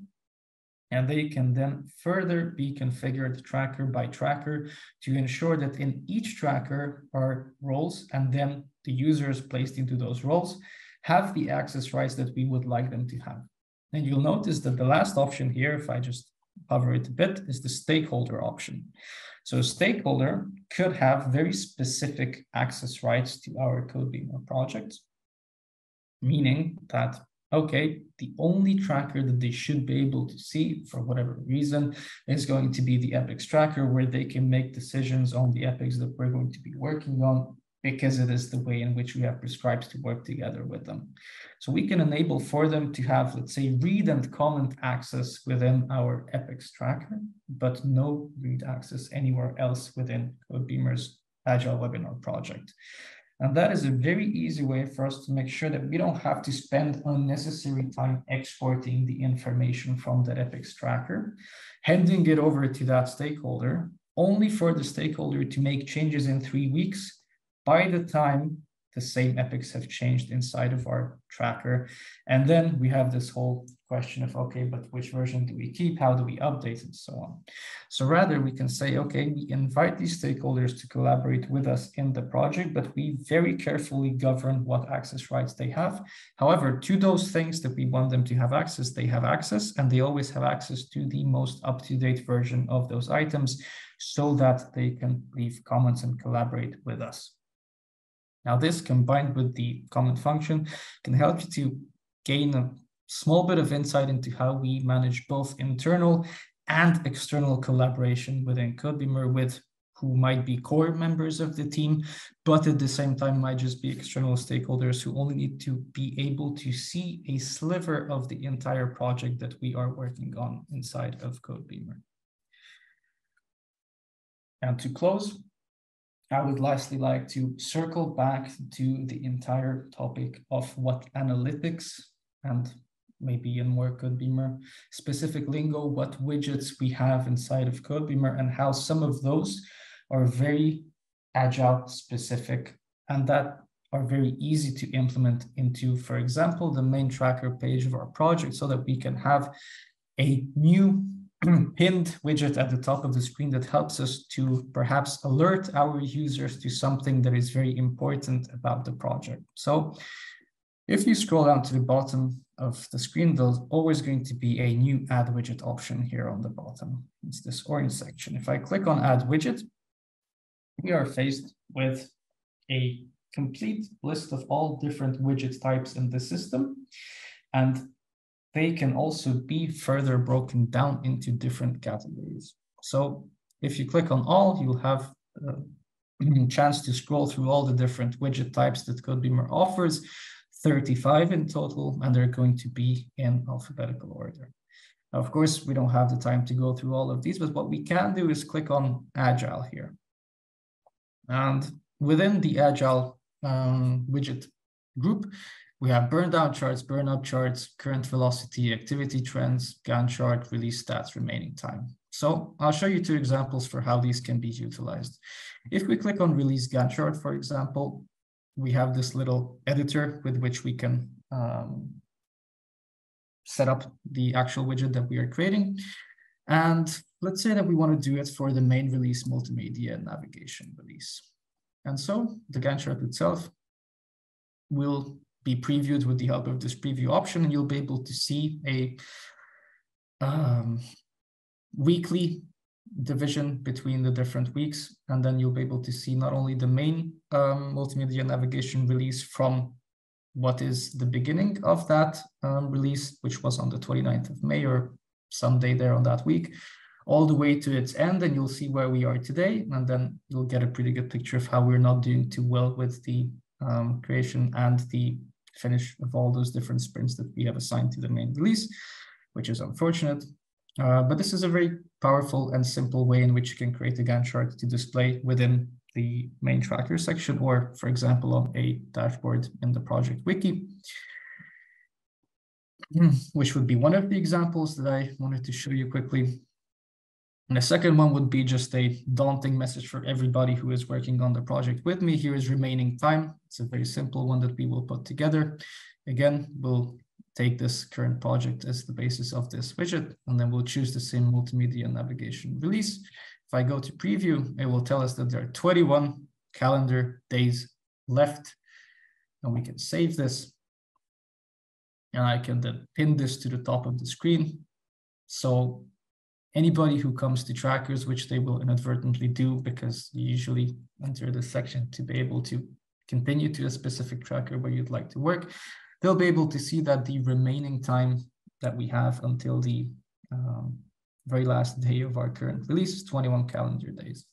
And they can then further be configured tracker by tracker to ensure that in each tracker are roles and then the users placed into those roles have the access rights that we would like them to have. And you'll notice that the last option here, if I just hover it a bit, is the stakeholder option. So a stakeholder could have very specific access rights to our Codebeamer project, meaning that okay, the only tracker that they should be able to see for whatever reason is going to be the epics tracker where they can make decisions on the epics that we're going to be working on because it is the way in which we have prescribed to work together with them. So we can enable for them to have, let's say, read and comment access within our epics tracker, but no read access anywhere else within Codebeamer's Agile Webinar project. And that is a very easy way for us to make sure that we don't have to spend unnecessary time exporting the information from that Epics tracker, handing it over to that stakeholder, only for the stakeholder to make changes in three weeks by the time the same epics have changed inside of our tracker. And then we have this whole question of, okay, but which version do we keep? How do we update and so on? So rather we can say, okay, we invite these stakeholders to collaborate with us in the project, but we very carefully govern what access rights they have. However, to those things that we want them to have access, they have access and they always have access to the most up-to-date version of those items so that they can leave comments and collaborate with us. Now this combined with the comment function can help you to gain a small bit of insight into how we manage both internal and external collaboration within Codebeamer with who might be core members of the team, but at the same time might just be external stakeholders who only need to be able to see a sliver of the entire project that we are working on inside of Codebeamer. And to close, I would lastly like to circle back to the entire topic of what analytics and maybe in more Codebeamer specific lingo, what widgets we have inside of Codebeamer and how some of those are very agile specific and that are very easy to implement into, for example, the main tracker page of our project so that we can have a new pinned widget at the top of the screen that helps us to perhaps alert our users to something that is very important about the project. So if you scroll down to the bottom of the screen, there's always going to be a new add widget option here on the bottom. It's this orange section. If I click on add widget, we are faced with a complete list of all different widget types in the system. And they can also be further broken down into different categories. So if you click on all, you'll have a chance to scroll through all the different widget types that Codebeamer offers, 35 in total, and they're going to be in alphabetical order. Now, of course, we don't have the time to go through all of these, but what we can do is click on Agile here. And within the Agile um, widget group, we have burn down charts, burn up charts, current velocity, activity trends, Gantt chart, release stats, remaining time. So I'll show you two examples for how these can be utilized. If we click on release Gantt chart, for example, we have this little editor with which we can um, set up the actual widget that we are creating. And let's say that we want to do it for the main release multimedia navigation release. And so the Gantt chart itself will be previewed with the help of this preview option, and you'll be able to see a um, weekly division between the different weeks. And then you'll be able to see not only the main um, multimedia navigation release from what is the beginning of that um, release, which was on the 29th of May or someday there on that week, all the way to its end. And you'll see where we are today. And then you'll get a pretty good picture of how we're not doing too well with the um, creation and the finish of all those different sprints that we have assigned to the main release, which is unfortunate. Uh, but this is a very powerful and simple way in which you can create a Gantt chart to display within the main tracker section, or for example, on a dashboard in the project wiki, which would be one of the examples that I wanted to show you quickly. And the second one would be just a daunting message for everybody who is working on the project with me. Here is remaining time. It's a very simple one that we will put together. Again, we'll take this current project as the basis of this widget, and then we'll choose the same multimedia navigation release. If I go to preview, it will tell us that there are 21 calendar days left, and we can save this. And I can then pin this to the top of the screen. So anybody who comes to trackers, which they will inadvertently do because you usually enter this section to be able to continue to a specific tracker where you'd like to work, they'll be able to see that the remaining time that we have until the um, very last day of our current release is 21 calendar days.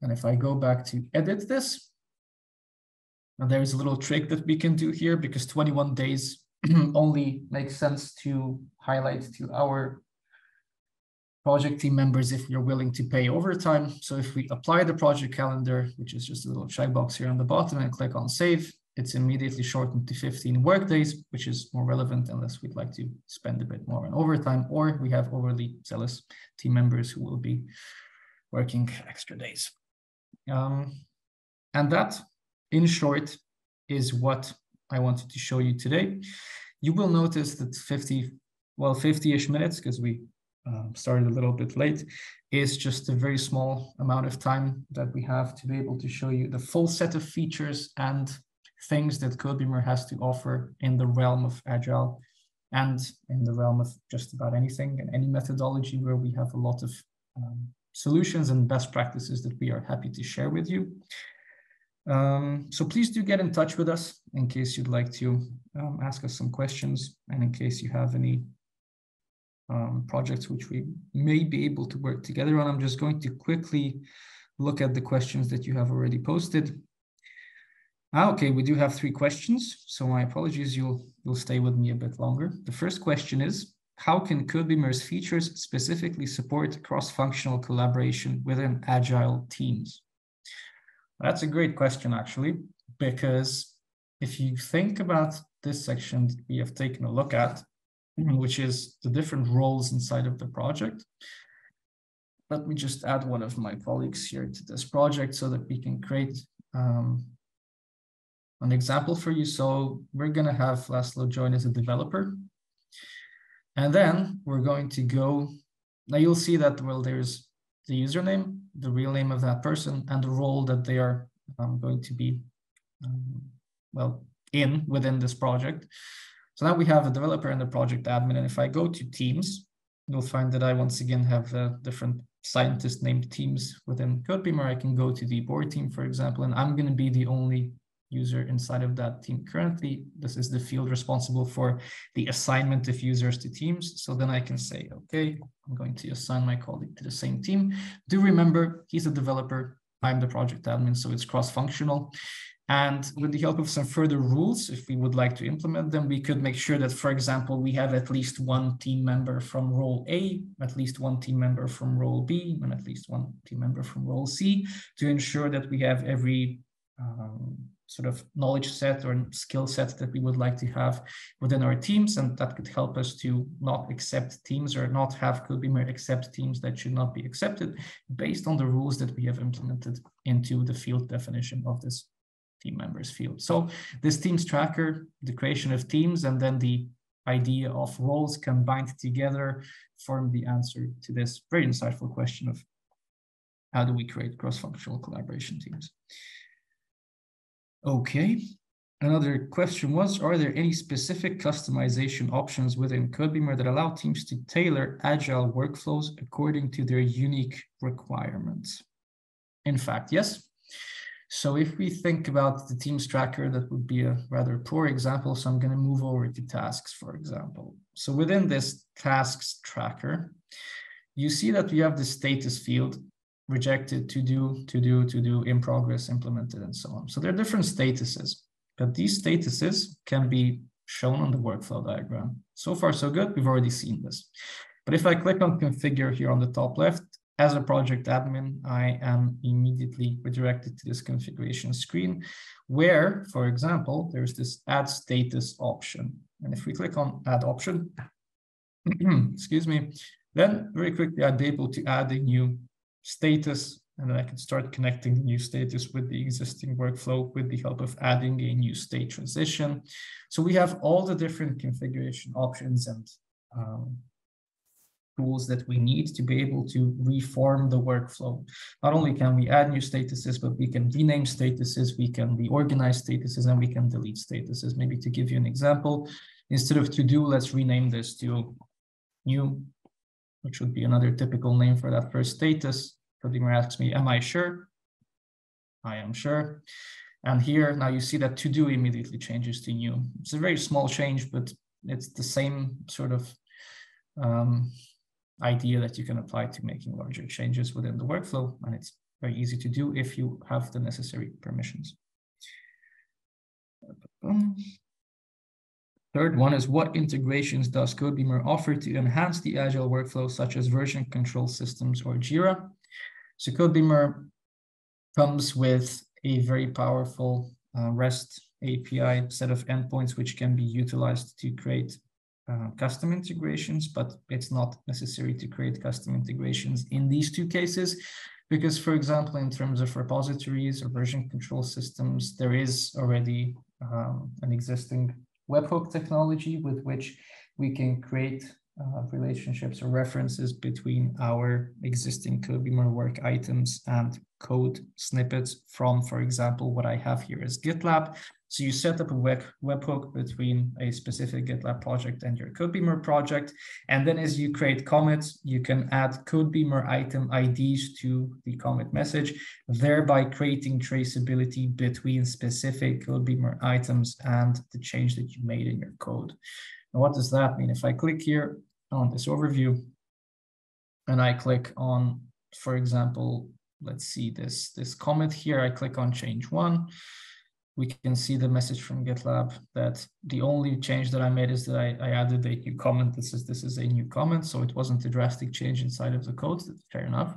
And if I go back to edit this, and there's a little trick that we can do here because 21 days only makes sense to highlight to our project team members if you're willing to pay overtime. So if we apply the project calendar, which is just a little checkbox here on the bottom and click on save, it's immediately shortened to 15 workdays, which is more relevant unless we'd like to spend a bit more on overtime, or we have overly zealous team members who will be working extra days. Um, and that, in short, is what I wanted to show you today. You will notice that 50, well, 50-ish minutes, because we um, started a little bit late, is just a very small amount of time that we have to be able to show you the full set of features and things that Codebeamer has to offer in the realm of Agile and in the realm of just about anything and any methodology where we have a lot of um, solutions and best practices that we are happy to share with you. Um, so please do get in touch with us in case you'd like to um, ask us some questions and in case you have any um, projects which we may be able to work together on. I'm just going to quickly look at the questions that you have already posted. Ah, okay, we do have three questions, so my apologies, you'll, you'll stay with me a bit longer. The first question is, how can Codebeamer's features specifically support cross-functional collaboration within agile teams? That's a great question, actually, because if you think about this section that we have taken a look at, which is the different roles inside of the project, let me just add one of my colleagues here to this project so that we can create um, an example for you. So we're going to have Laszlo join as a developer. And then we're going to go, now you'll see that, well, there's the username, the real name of that person, and the role that they are um, going to be, um, well, in within this project. So now we have a developer and a project admin. And if I go to teams, you'll find that I once again have uh, different scientist named teams within Codebeamer. I can go to the Bohr team, for example, and I'm going to be the only user inside of that team currently. This is the field responsible for the assignment of users to teams. So then I can say, okay, I'm going to assign my colleague to the same team. Do remember, he's a developer, I'm the project admin, so it's cross-functional. And with the help of some further rules, if we would like to implement them, we could make sure that, for example, we have at least one team member from role A, at least one team member from role B, and at least one team member from role C to ensure that we have every um, sort of knowledge set or skill set that we would like to have within our teams. And that could help us to not accept teams or not have Codebeamer accept teams that should not be accepted based on the rules that we have implemented into the field definition of this team members field. So this teams tracker, the creation of teams, and then the idea of roles combined together form the answer to this very insightful question of how do we create cross-functional collaboration teams? Okay. Another question was, are there any specific customization options within Codebeamer that allow teams to tailor agile workflows according to their unique requirements? In fact, yes. So if we think about the Teams tracker, that would be a rather poor example. So I'm going to move over to tasks, for example. So within this tasks tracker, you see that we have the status field rejected, to do, to do, to do, in progress, implemented, and so on. So there are different statuses, but these statuses can be shown on the workflow diagram. So far, so good. We've already seen this. But if I click on configure here on the top left, as a project admin, I am immediately redirected to this configuration screen where, for example, there's this add status option. And if we click on add option, excuse me, then very quickly I'd be able to add a new status and then I can start connecting the new status with the existing workflow with the help of adding a new state transition. So we have all the different configuration options and um, tools that we need to be able to reform the workflow. Not only can we add new statuses, but we can rename statuses, we can reorganize statuses, and we can delete statuses. Maybe to give you an example, instead of to do, let's rename this to new, which would be another typical name for that first status. Codebeamer asks me, am I sure? I am sure. And here now you see that to do immediately changes to new. It's a very small change, but it's the same sort of um, idea that you can apply to making larger changes within the workflow. And it's very easy to do if you have the necessary permissions. Third one is what integrations does Codebeamer offer to enhance the agile workflow, such as version control systems or Jira? So Codebeamer comes with a very powerful uh, REST API set of endpoints, which can be utilized to create uh, custom integrations, but it's not necessary to create custom integrations in these two cases. Because, for example, in terms of repositories or version control systems, there is already um, an existing webhook technology with which we can create uh, relationships or references between our existing Codebeamer work items and code snippets from, for example, what I have here is GitLab. So you set up a web webhook between a specific GitLab project and your Codebeamer project. And then as you create commits, you can add Codebeamer item IDs to the commit message, thereby creating traceability between specific Codebeamer items and the change that you made in your code. What does that mean? If I click here on this overview and I click on, for example, let's see this, this commit here, I click on change one, we can see the message from GitLab that the only change that I made is that I, I added a new comment. This is this is a new comment, so it wasn't a drastic change inside of the code. Fair enough.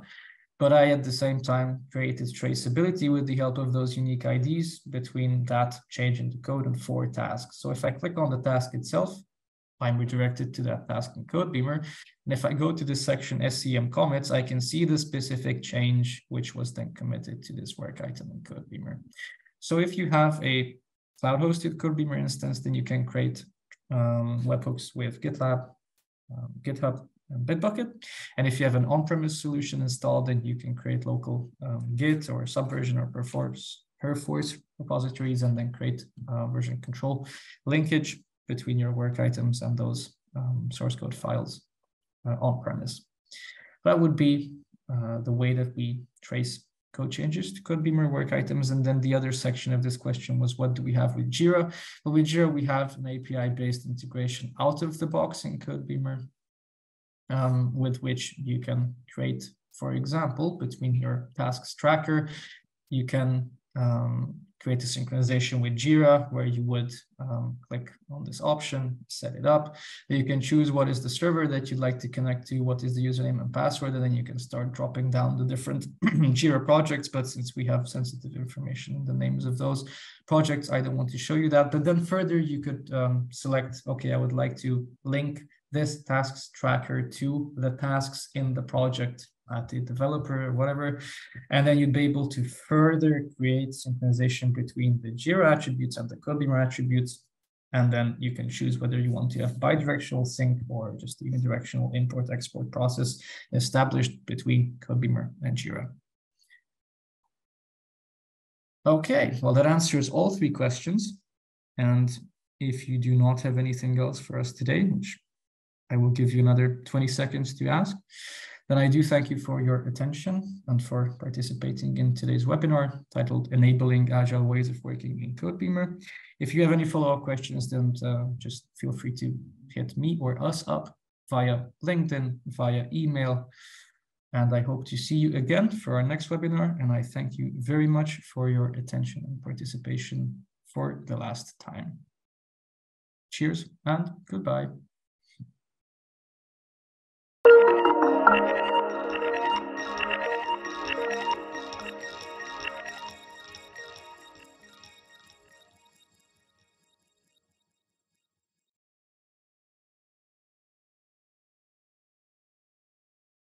But I, at the same time, created traceability with the help of those unique IDs between that change in the code and four tasks. So if I click on the task itself, I'm redirected to that task in Codebeamer. And if I go to this section SCM commits, I can see the specific change which was then committed to this work item in Codebeamer. So if you have a cloud-hosted Codebeamer instance, then you can create um, webhooks with GitLab, um, GitHub, and Bitbucket. And if you have an on-premise solution installed, then you can create local um, Git or Subversion or Perforce, Perforce repositories and then create uh, version control linkage between your work items and those um, source code files uh, on-premise. That would be uh, the way that we trace code changes to Codebeamer work items. And then the other section of this question was, what do we have with Jira? Well, with Jira, we have an API-based integration out of the box in Codebeamer um, with which you can create, for example, between your tasks tracker, you can um, create a synchronization with Jira where you would um, click on this option, set it up. You can choose what is the server that you'd like to connect to, what is the username and password, and then you can start dropping down the different Jira projects. But since we have sensitive information in the names of those projects, I don't want to show you that. But then further, you could um, select, okay, I would like to link this tasks tracker to the tasks in the project at the developer or whatever. And then you'd be able to further create synchronization between the Jira attributes and the Codebeamer attributes. And then you can choose whether you want to have bidirectional sync or just the unidirectional import export process established between Codebeamer and Jira. Okay, well, that answers all three questions. And if you do not have anything else for us today, which I will give you another 20 seconds to ask, then I do thank you for your attention and for participating in today's webinar titled Enabling Agile Ways of Working in Codebeamer. If you have any follow-up questions, then uh, just feel free to hit me or us up via LinkedIn, via email. And I hope to see you again for our next webinar. And I thank you very much for your attention and participation for the last time. Cheers and goodbye. You.